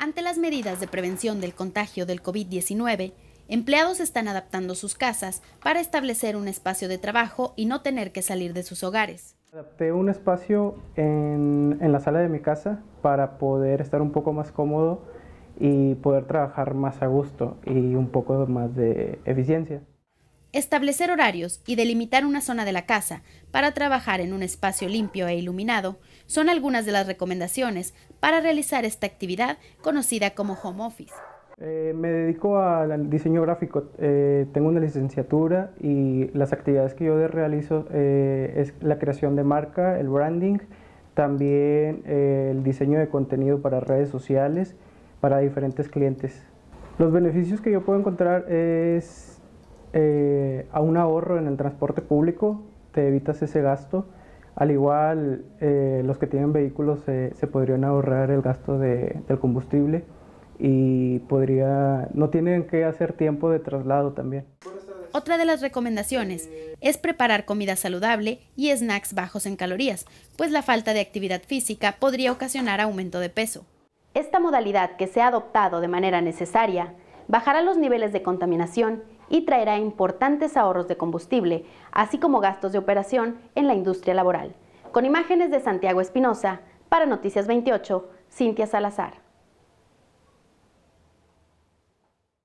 Ante las medidas de prevención del contagio del COVID-19, empleados están adaptando sus casas para establecer un espacio de trabajo y no tener que salir de sus hogares. Adapté un espacio en, en la sala de mi casa para poder estar un poco más cómodo y poder trabajar más a gusto y un poco más de eficiencia. Establecer horarios y delimitar una zona de la casa para trabajar en un espacio limpio e iluminado son algunas de las recomendaciones para realizar esta actividad conocida como home office. Eh, me dedico al diseño gráfico, eh, tengo una licenciatura y las actividades que yo realizo eh, es la creación de marca, el branding, también el diseño de contenido para redes sociales, para diferentes clientes. Los beneficios que yo puedo encontrar es eh, a un ahorro en el transporte público, te evitas ese gasto. Al igual, eh, los que tienen vehículos se podrían ahorrar el gasto de, del combustible y podría, no tienen que hacer tiempo de traslado también. Otra de las recomendaciones es preparar comida saludable y snacks bajos en calorías, pues la falta de actividad física podría ocasionar aumento de peso. Esta modalidad que se ha adoptado de manera necesaria bajará los niveles de contaminación y traerá importantes ahorros de combustible, así como gastos de operación en la industria laboral. Con imágenes de Santiago Espinosa, para Noticias 28, Cintia Salazar.